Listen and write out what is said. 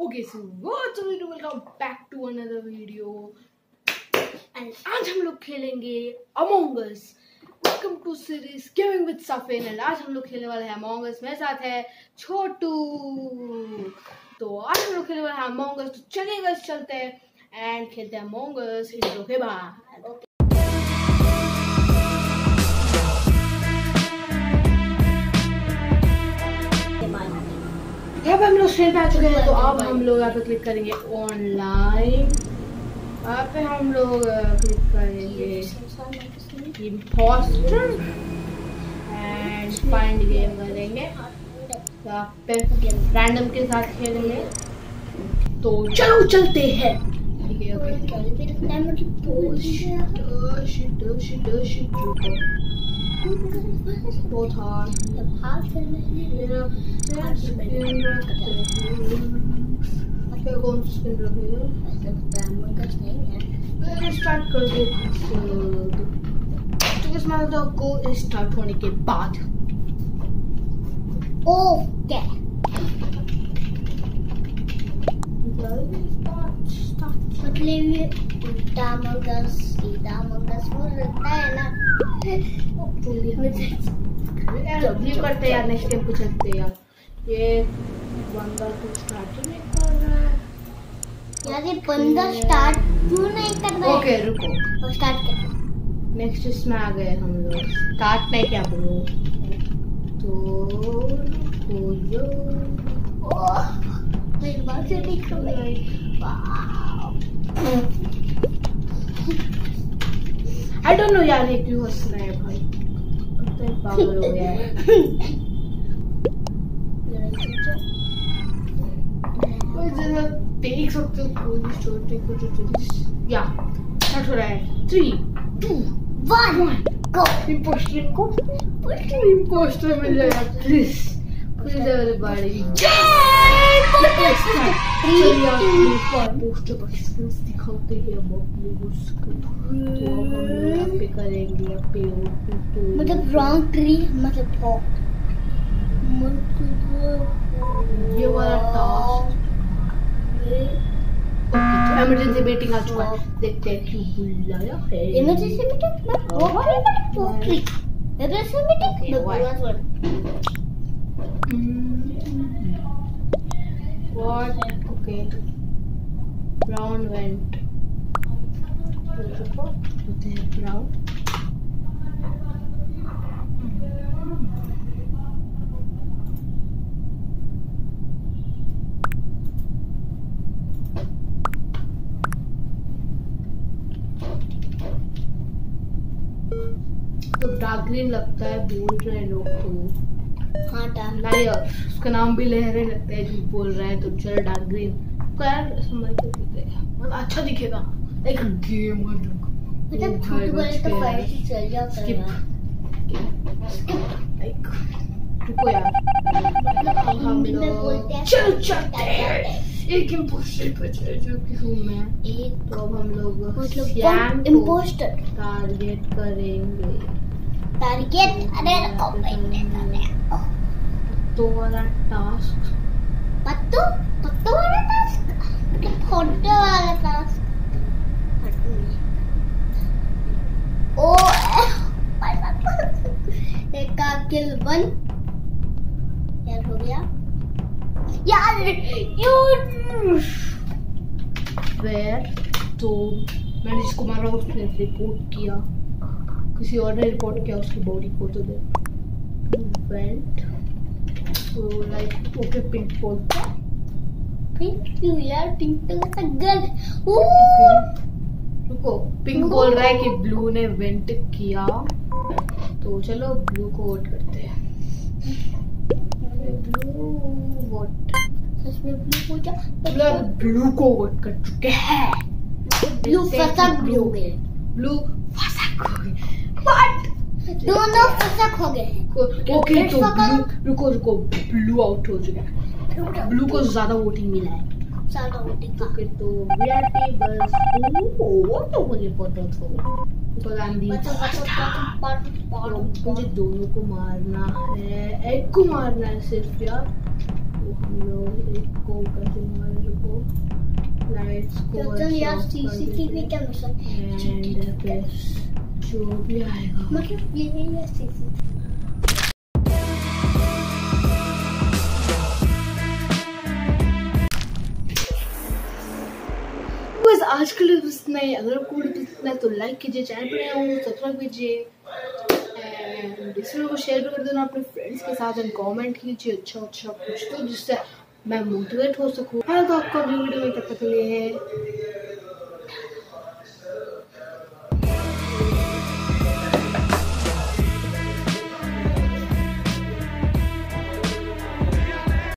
Okay so welcome back to another video and आज हम लोग खेलेंगे among us welcome to series gaming with Safen and आज हम लोग खेलने वाले हैं अमोंगस मेरे साथ है छोटू। तो आज हम लोग खेलने वाले हैं अमोंगस तो चलिए गस चलते हैं एंड खेलते हैं अमोंगस इन लोग के बाद. यहाँ पे स्क्रीन पे आ चुके हैं तो अब हम लोग यहाँ पे क्लिक करेंगे ऑनलाइन यहाँ पे हम लोग क्लिक करेंगे इम्पोस्टर एंड फाइंड गेम करेंगे तो यहाँ पे रैंडम के साथ खेलेंगे तो चलो चलते हैं ठीक है okay Oh, shit, oh, shit, oh, shit, रुको। बहुत hard. मेरा मेरा स्क्रीन रखते हैं। अच्छा, कौन सी स्क्रीन रखेगा स्टार्ट कर दो तो इस मतलब को स्टार्ट होने के बाद ओके मतलब ये उल्टा मंगस सीधा मंगस वो रहता है ना मुझे जल्दी करते हैं यार नेक्स्ट गेम को चलते हैं यार ये बंदा तो स्टार्ट नहीं कर रहा है यार ये बंदा स्टार्ट क्यों नहीं कर रहा ओके रुको और स्टार्ट कर नेक्स्ट इसमें आ गए हम लोग स्टार्ट नहीं क्या बोलो तो बोलो ओह मेरी बात से देख रही वाओ आई डोंट नो यार ये क्यों हंस रहा है भाई पागल हो गया है जरा देख सकते हो कोई छोटे कुछ चीज़ या स्टार्ट हो रहा है three two one go impostor को इम्पोस्टर मिल जाएगा प्लीज़ प्लीज़ एवरीबॉडी पोस्टर पर दिखाते हैं हम अपने उसको तो हम यहाँ पे करेंगे यहाँ पे तो मतलब रॉन्ग ट्री मतलब रॉन्ग ये वाला टास्क इमरजेंसी मीटिंग आ चुका है। देखते हैं क्यों बुलाया है। इमरजेंसी मीटिंग मैं वाली बात वो ट्री इमरजेंसी मीटिंग Okay, why? तो डार्क ग्रीन लगता है बोल रहे हैं लोग तो। हाँ डाल लायर उसका नाम भी लहरे लगता है जो बोल रहा है तो चल डार्क ग्रीन तो यार समझ के मतलब अच्छा दिखेगा। एक गेम मतलब छोटू वाले तो फाइट से चल है Skip. यार लाइक रुको यार। अब हम बोलते लोग हैं। चल चलते हैं। एक इम्पोस्टर बचा जो कि हूँ मैं। एक तो अब हम लोग मतलब श्याम वन को इम्पोस्टर टारगेट करेंगे टारगेट अरे रखो मैंने तो वाला टास्क पत्तू पत्तू वाला टास्क मतलब फ़ोटो वाला टास्क ओ एक का किल वन यार हो गया यार यू वेयर तो मैंने जिसको मारा उसने रिपोर्ट किया किसी और ने रिपोर्ट किया उसकी बॉडी को तो वेंट तो लाइक ओके पिंक बोलता पिंक क्यों यार पिंक तो ऐसा गर्ल रुको पिंक बोल रहा है कि ब्लू ने वेंट किया। तो चलो ब्लू को वोट करते हैं। ब्लू वोट सच में ब्लू हो जा मतलब ब्लू को वोट कर चुके हैं। ब्लू फसक ब्लू गए ब्लू फसक हो गए दोनों फसक हो गए। हैं ओके तो ब्लू रुको रुको ब्लू आउट हो चुका है। ब्लू को ज़्यादा वोटिंग मिला है। ज़्यादा वोटिंग ओके तो वीआईपी बस ओ वो तो मुझे पता था बचो बचो मुझे दोनों को मारना है। एक को मारना है सिर्फ़ यार। तो हम लोग एक को कैसे मारे इसको तो यार ऐसे off कर सीसीटीवी देते कैमरा हैं। जो भी आएगा। मतलब ये है सीसीटीवी बस आज के लिए इतना ही अगर आपको वीडियो है तो लाइक कीजिए चैनल पर नए हो सब्सक्राइब कीजिए। एंड इस वीडियो को शेयर भी कर देना अपने फ्रेंड्स के साथ एंड कमेंट कीजिए अच्छा अच्छा कुछ तो जिससे मैं मोटिवेट हो सकूँ। हाँ तो आपको अगली वीडियो में तब तक के लिए